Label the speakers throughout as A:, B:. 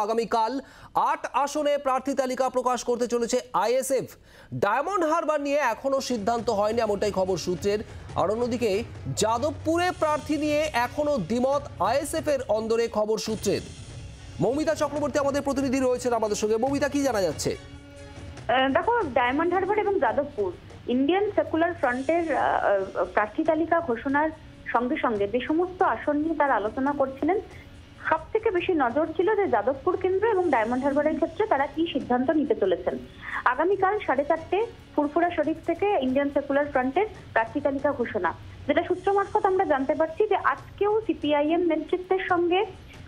A: আগামীকাল আট আসনে প্রার্থী তালিকা প্রকাশ করতে চলেছে আইএসএফ। ডায়মন্ড হারবার নিয়ে এখনও সিদ্ধান্ত হয়নি এমনটাই খবর সূত্রের। আর অন্যদিকে, যাদবপুরে প্রার্থী নিয়ে এখনও দ্বিমত আইএসএফ এর অন্দরে খবর সূত্রের। মৌমিতা চক্রবর্তী আমাদের প্রতিনিধি রয়েছেন আমাদের সঙ্গে। মৌমিতা, কি জানা যাচ্ছে?
B: দেখো, ডায়মন্ড হারবার এবং যাদবপুর, ইন্ডিয়ান সেকুলার ফ্রন্টের প্রার্থী তালিকা ঘোষণার সঙ্গে সঙ্গে যে সমস্ত আসন নিয়ে তারা আলোচনা করছিলেন সব থেকে বেশি নজর ছিল যে যাদবপুর কেন্দ্র এবং ডায়মন্ড হারবারের ক্ষেত্রে তারা কি সিদ্ধান্ত নিতে চলেছেন। আগামীকাল সাড়ে চারটে ফুরফুরা শরীফ থেকে ইন্ডিয়ান সেকুলার ফ্রন্টের প্রার্থী তালিকা ঘোষণা। যেটা সূত্র মারফত আমরা জানতে পারছি যে আজকেও সিপিআইএম নেতৃত্বের সঙ্গে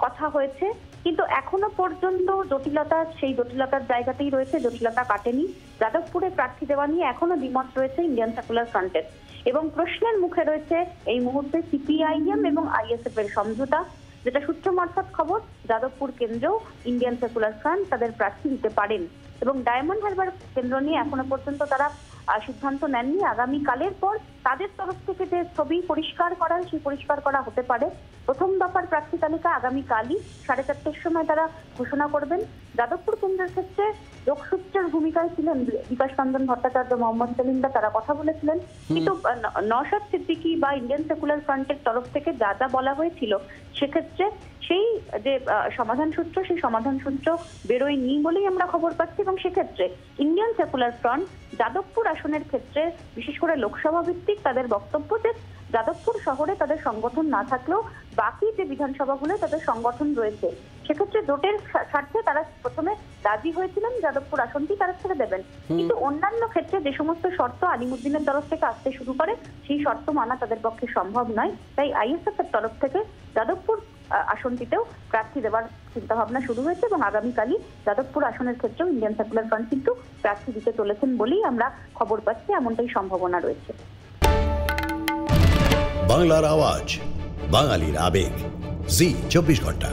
B: কথা হয়েছে, কিন্তু এখনও পর্যন্ত জটিলতা, সেই জটিলতার জায়গাতেই রয়েছে, জটিলতা কাটেনি। যাদবপুরে প্রার্থী দেওয়া নিয়ে এখনও দ্বিমত রয়েছে ইন্ডিয়ান সেকুলার ফ্রন্টের। এবং প্রশ্নের মুখে রয়েছে এই মুহূর্তে সিপিআইএম এবং আইএসএফ এর সমঝোতা। যেটা সূত্র মারফত খবর যাদবপুর কেন্দ্র ইন্ডিয়ান সেকুলার ফ্রন্ট তাদের প্রার্থী দিতে পারেন। এবং ডায়মন্ড হারবার কেন্দ্র নিয়ে এখনও পর্যন্ত তারা সিদ্ধান্ত নেননি। আগামী কালের পর তাদের তরফ থেকে যে ছবি পরিষ্কার করা সেই পরিষ্কার করা হতে পারে। প্রথম দফার প্রার্থী তালিকা আগামী কালই সাড়ে চারটের সময় তারা ঘোষণা করবেন। যাদবপুর কেন্দ্রের ক্ষেত্রে যোগসূত্রের ভূমিকায় ছিলেন বিকাশ রঞ্জন ভট্টাচার্য মোহাম্মদ সেলিমদা তারা কথা বলেছিলেন। কিন্তু আহ, ন- নওশাদ সিদ্দিকী বা ইন্ডিয়ান সেকুলার ফ্রন্টের তরফ থেকে যা যা বলা হয়েছিল সেক্ষেত্রে সেই যে সমাধান সূত্র সেই সমাধান সূত্র বেরোয়নি বলেই আমরা খবর পাচ্ছি এবং সেক্ষেত্রে ইন্ডিয়ান সেকুলার ফ্রন্ট যাদবপুর আসনের ক্ষেত্রে বিশেষ করে লোকসভা ভিত্তিক তাদের বক্তব্য যে যাদবপুর শহরে তাদের সংগঠন না থাকলেও বাকি যে বিধানসভাগুলো তাদের সংগঠন রয়েছে সেক্ষেত্রে জোটের স্বার্থে তারা প্রথমে রাজি হয়েছিলেন যাদবপুর আসনটি তারা ছেড়ে দেবেন। কিন্তু অন্যান্য ক্ষেত্রে যে সমস্ত শর্ত আলিমুদ্দিনের তরফ থেকে আসতে শুরু করে সেই শর্ত মানা তাদের পক্ষে সম্ভব নয়। তাই আইএসএফ এর তরফ থেকে যাদবপুর আসনটিতেও প্রার্থী দেওয়ার চিন্তা ভাবনা শুরু হয়েছে এবং আগামীকালই যাদবপুর আসনের ক্ষেত্রেও ইন্ডিয়ান সেকুলার ফ্রন্ট কিন্তু প্রার্থী দিতে চলেছেন বলেই আমরা খবর পাচ্ছি, এমনটাই সম্ভাবনা রয়েছে।
C: বাংলার আওয়াজ, বাঙালির আবেগ। জি, চব্বিশ ঘণ্টা।